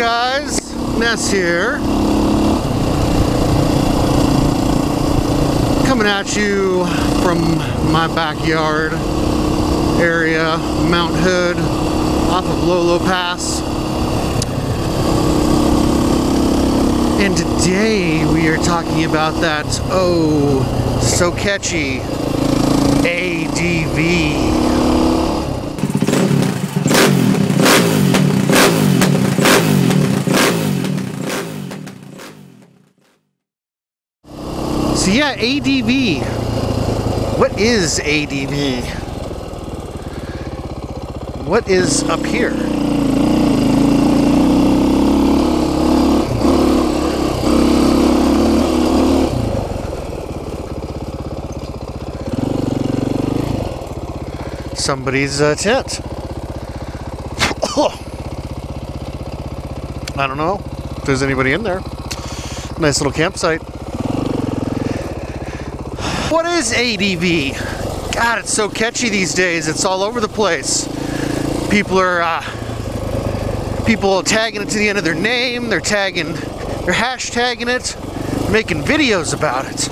guys, Ness here. Coming at you from my backyard area, Mount Hood, off of Lolo Pass. And today we are talking about that, oh, so catchy ADV. So yeah, ADV. What is ADV? What is up here? Somebody's uh, tent. I don't know if there's anybody in there. Nice little campsite. What is ADV? God, it's so catchy these days. It's all over the place. People are uh, people are tagging it to the end of their name. They're tagging, they're hashtagging it, making videos about it.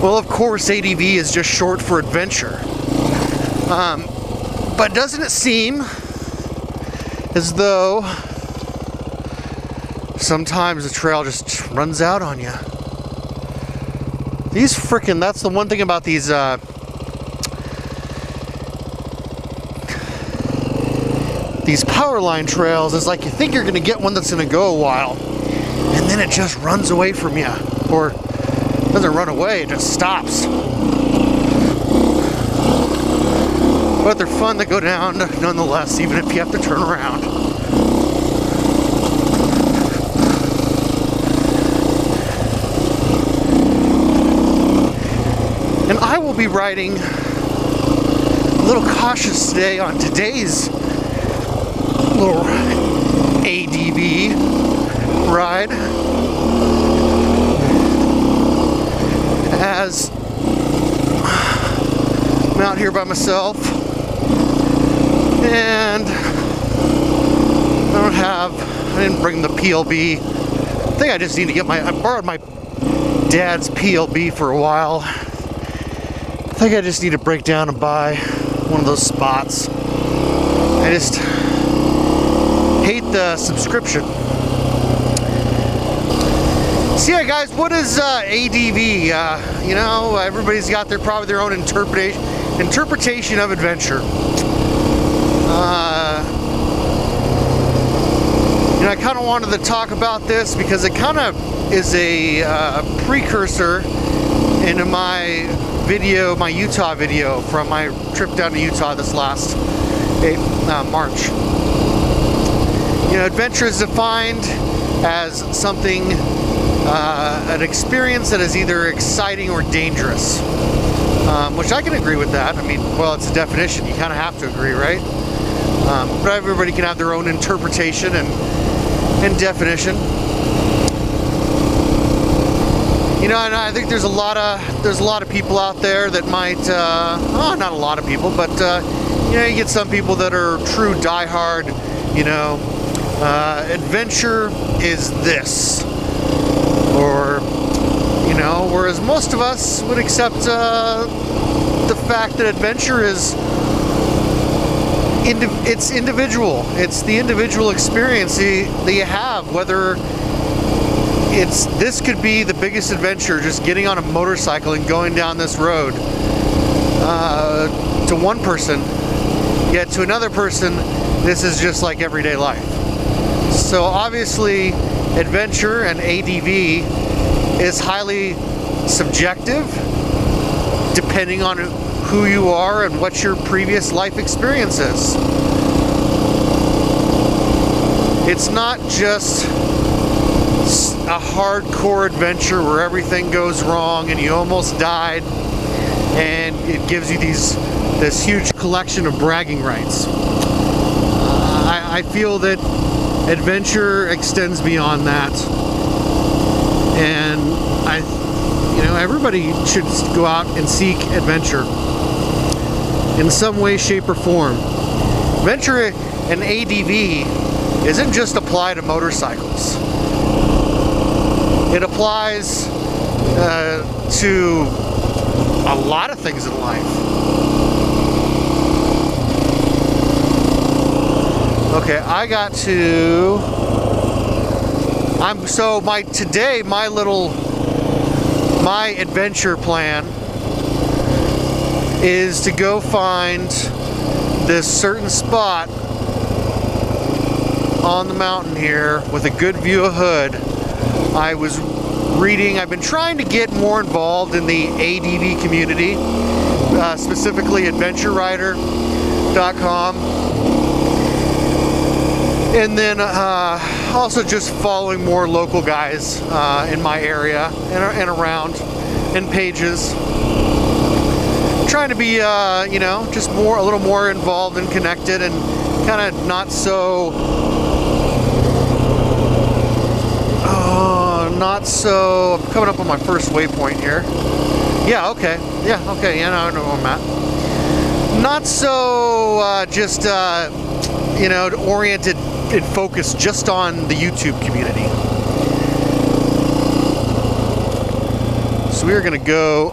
Well, of course, ADV is just short for adventure. Um, but doesn't it seem as though sometimes the trail just runs out on you? These freaking, that's the one thing about these, uh, these power line trails is like you think you're to get one that's to go a while and then it just runs away from you or doesn't run away, it just stops. But they're fun to go down nonetheless, even if you have to turn around. And I will be riding a little cautious today on today's little ADV ride. As I'm out here by myself and I don't have, I didn't bring the PLB. I think I just need to get my, I borrowed my dad's PLB for a while. I think I just need to break down and buy one of those spots. I just hate the subscription. So yeah, guys, what is uh, ADV? Uh, you know, everybody's got their probably their own interpretation interpretation of adventure. Uh, I kind of wanted to talk about this because it kind of is a uh, precursor into my video, my Utah video from my trip down to Utah this last uh, March. You know, adventure is defined as something, uh, an experience that is either exciting or dangerous. Um, which I can agree with that. I mean, well, it's a definition. You kind of have to agree, right? Um, but everybody can have their own interpretation and, and definition. You know, and I think there's a lot of there's a lot of people out there that might, uh, oh, not a lot of people, but uh, you know, you get some people that are true diehard. You know, uh, adventure is this, or you know, whereas most of us would accept uh, the fact that adventure is indi it's individual. It's the individual experience that you have, whether it's this could be the biggest adventure just getting on a motorcycle and going down this road uh, to one person. Yet to another person this is just like everyday life. So obviously adventure and ADV is highly subjective depending on who you are and what your previous life experience is. It's not just a hardcore adventure where everything goes wrong and you almost died and it gives you these this huge collection of bragging rights. Uh, I, I feel that adventure extends beyond that and I you know everybody should go out and seek adventure in some way shape or form. Adventure and ADV isn't just applied to motorcycles. It applies uh, to a lot of things in life. Okay, I got to. I'm so my today my little my adventure plan is to go find this certain spot on the mountain here with a good view of Hood. I was reading, I've been trying to get more involved in the ADV community, uh, specifically adventurerider.com. And then uh, also just following more local guys uh, in my area and, and around and pages trying to be, uh, you know, just more, a little more involved and connected and kind of not so, not so, I'm coming up on my first waypoint here. Yeah, okay. Yeah, okay. Yeah, no, I know where I'm at. Not so uh, just, uh, you know, oriented and focused just on the YouTube community. So we are going to go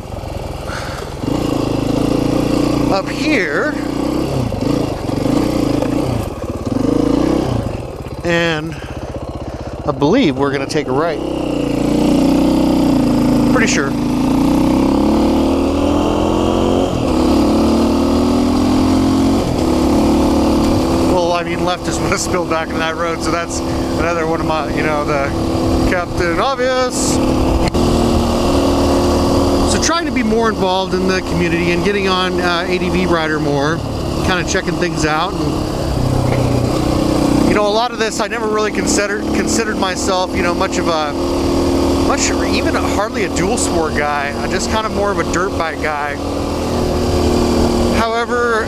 up here and I believe we're going to take a right. Pretty sure. Well, I mean, left is going to spill back into that road, so that's another one of my, you know, the Captain Obvious So trying to be more involved in the community and getting on uh, ADV Rider more, kind of checking things out. And, you know, a lot of this I never really considered considered myself, you know, much of a much even hardly a dual sport guy. I'm just kind of more of a dirt bike guy. However,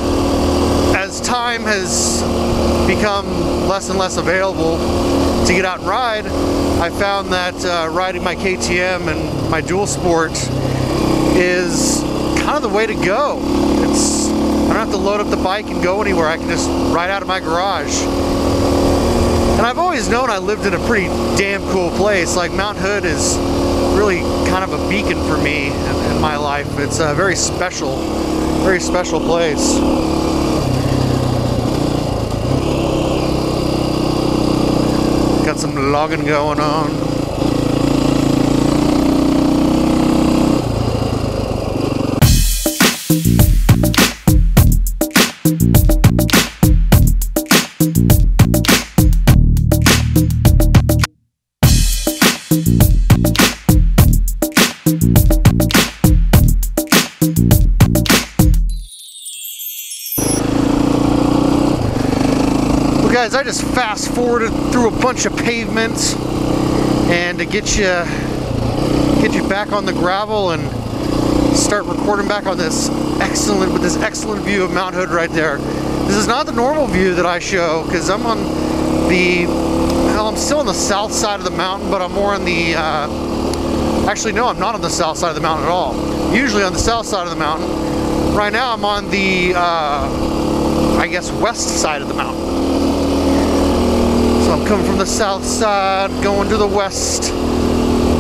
as time has become less and less available to get out and ride, I found that uh, riding my KTM and my dual sport is kind of the way to go. It's I don't have to load up the bike and go anywhere. I can just ride out of my garage. And I've always known I lived in a pretty damn cool place. Like Mount Hood is really kind of a beacon for me in, in my life. It's a very special, very special place. Got some logging going on. Forwarded through a bunch of pavements and to get you get you back on the gravel and start recording back on this excellent with this excellent view of Mount Hood right there. This is not the normal view that I show because I'm on the well, I'm still on the south side of the mountain, but I'm more on the uh, actually no, I'm not on the south side of the mountain at all. Usually on the south side of the mountain. Right now I'm on the uh, I guess west side of the mountain. So I'm coming from the south side, going to the west,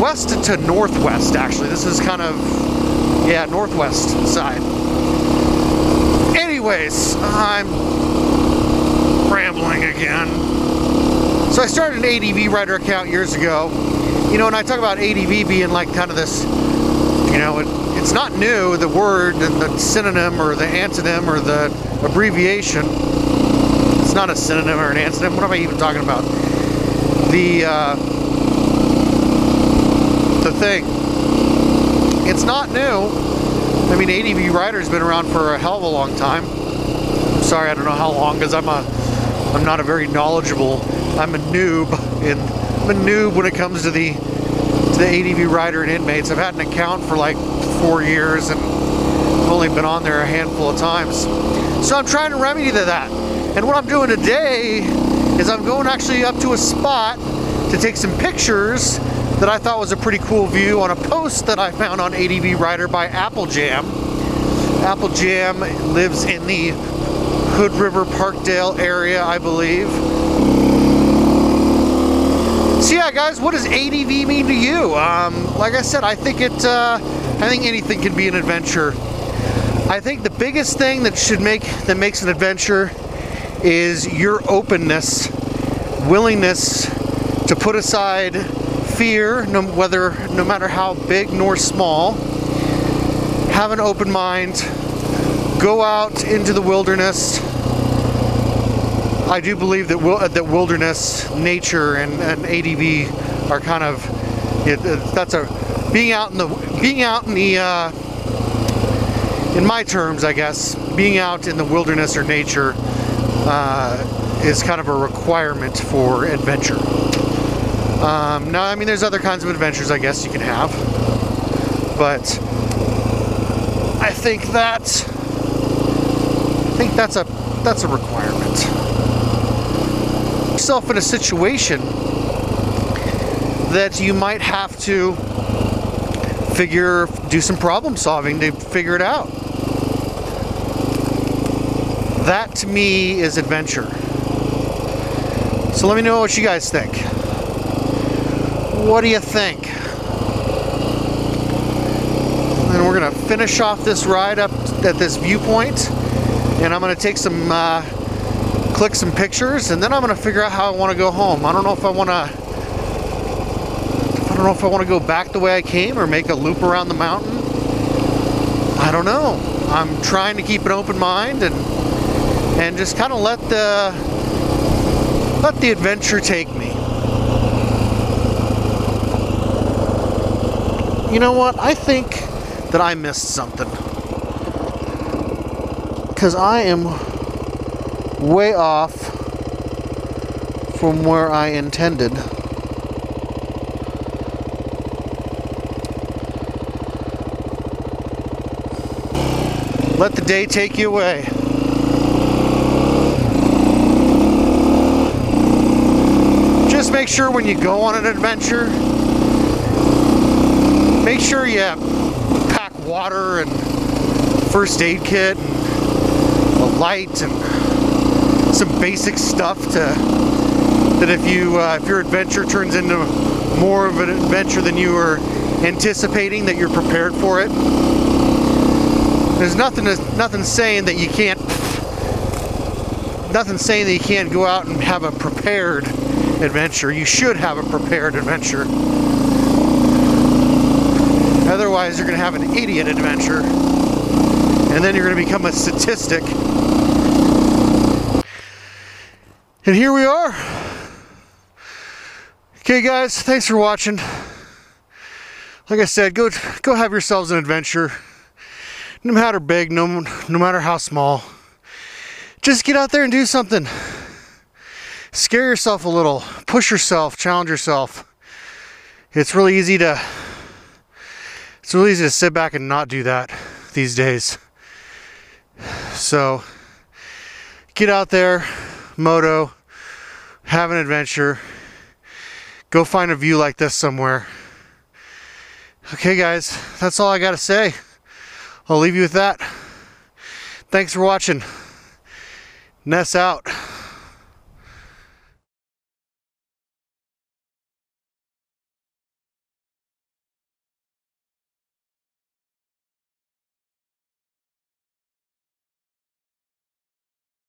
west to northwest actually. This is kind of, yeah, northwest side. Anyways, I'm rambling again. So I started an ADV Rider account years ago. You know, and I talk about ADV being like kind of this, you know, it, it's not new, the word and the synonym or the antonym or the abbreviation it's not a synonym or an antonym. What am I even talking about? The uh, the thing. It's not new. I mean, ADV Rider's been around for a hell of a long time. I'm sorry, I don't know how long, because I'm a I'm not a very knowledgeable. I'm a noob, and I'm a noob when it comes to the to the ADV Rider and inmates. I've had an account for like four years, and only been on there a handful of times. So I'm trying to remedy that. And what I'm doing today is I'm going actually up to a spot to take some pictures that I thought was a pretty cool view on a post that I found on ADV Rider by Apple Jam. Apple Jam lives in the Hood River Parkdale area, I believe. So yeah, guys, what does ADV mean to you? Um, like I said, I think it. Uh, I think anything can be an adventure. I think the biggest thing that should make that makes an adventure is your openness, willingness to put aside fear, no, whether no matter how big nor small. Have an open mind. Go out into the wilderness. I do believe that that wilderness, nature, and, and ADV are kind of it, that's a being out in the being out in the uh, in my terms, I guess, being out in the wilderness or nature uh, is kind of a requirement for adventure. Um, now, I mean, there's other kinds of adventures I guess you can have, but I think that I think that's a that's a requirement. Yourself in a situation that you might have to figure do some problem solving to figure it out. That to me is adventure. So let me know what you guys think. What do you think? And we're gonna finish off this ride up at this viewpoint, and I'm gonna take some, uh, click some pictures, and then I'm gonna figure out how I want to go home. I don't know if I want to. I don't know if I want to go back the way I came or make a loop around the mountain. I don't know. I'm trying to keep an open mind and and just kind of let the let the adventure take me. You know what? I think that I missed something. Cuz I am way off from where I intended. Let the day take you away. Just make sure when you go on an adventure, make sure you pack water and first aid kit and a light and some basic stuff to that if you uh, if your adventure turns into more of an adventure than you were anticipating that you're prepared for it. There's nothing nothing saying that you can't nothing saying that you can't go out and have a prepared adventure. You should have a prepared adventure. Otherwise you're going to have an idiot adventure. And then you're going to become a statistic. And here we are. Okay guys thanks for watching. Like i said go go have yourselves an adventure. No matter big, no, no matter how small. Just get out there and do something. Scare yourself a little, push yourself, challenge yourself. It's really easy to it's really easy to sit back and not do that these days. So get out there, moto, have an adventure. Go find a view like this somewhere. Okay guys, that's all I got to say. I'll leave you with that. Thanks for watching. Ness out.